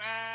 Ah.